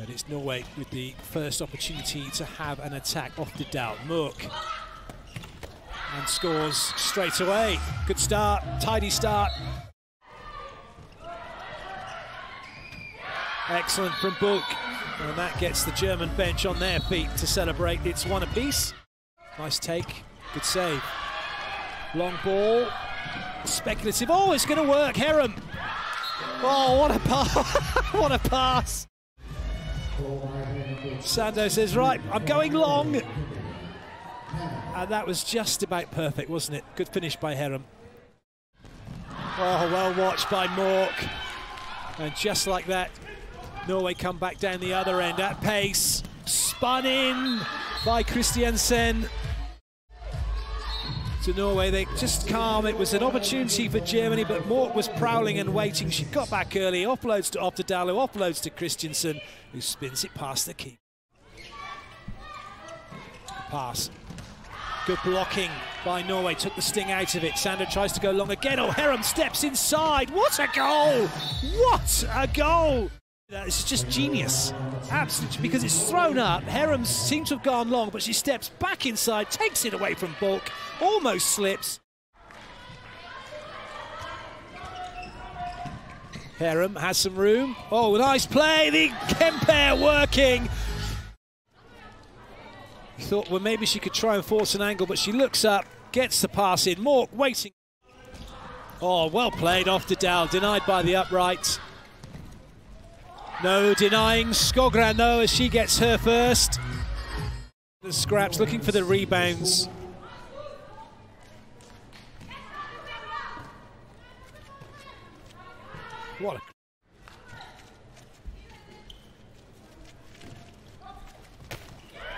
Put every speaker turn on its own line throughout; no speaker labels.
And it's Norway with the first opportunity to have an attack off the doubt. Mørk. And scores straight away. Good start, tidy start. Excellent from Bölk. And that gets the German bench on their feet to celebrate. It's one apiece. Nice take, good save. Long ball, speculative. Oh, it's going to work. Herrem. Oh, what a pass! what a pass! Sando says, right, I'm going long. And that was just about perfect, wasn't it? Good finish by Herrem. Oh, well watched by Mørk. And just like that, Norway come back down the other end at pace. Spun in by Kristiansen to Norway. They just calm. It was an opportunity for Germany, but Mørk was prowling and waiting. She got back early, offloads to Oftedal, who offloads to Kristiansen, who spins it past the keep. Pass. Good blocking by Norway, took the sting out of it. Sander tries to go long again. Oh, Herrem steps inside. What a goal! What a goal! Uh, this is just genius. Absolutely, because it's thrown up. Herrem seems to have gone long, but she steps back inside, takes it away from Bölk, almost slips. Herrem has some room. Oh, nice play. The Kemper working. Thought, well, maybe she could try and force an angle, but she looks up, gets the pass in. Mørk waiting. Oh, well played Oftedal, denied by the upright. No denying Skogrand, though, as she gets her first. The scraps looking for the rebounds. What a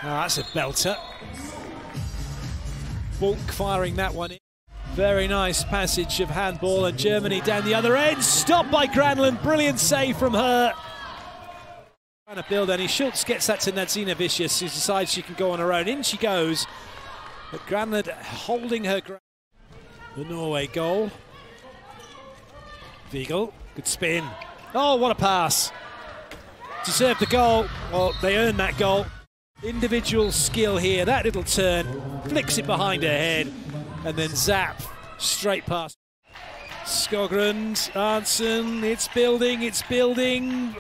Oh, that's a belter. Bölk firing that one in. Very nice passage of handball and Germany down the other end. Stopped by Granlund. Brilliant save from her. Trying to build any. Schulze gets that to Naidzinavicius, who decides she can go on her own. In she goes. But Granlund holding her ground. The Norway goal. Viegel, good spin. Oh, what a pass. Deserved the goal. Well, they earned that goal. Individual skill here, that little turn, flicks it behind her head, and then zap, straight past. Skogrand, Arntzen, it's building, it's building,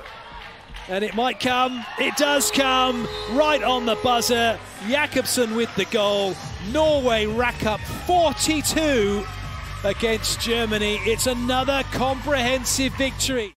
and it might come, it does come, right on the buzzer. Jakobsen with the goal. Norway rack up 42 against Germany. It's another comprehensive victory.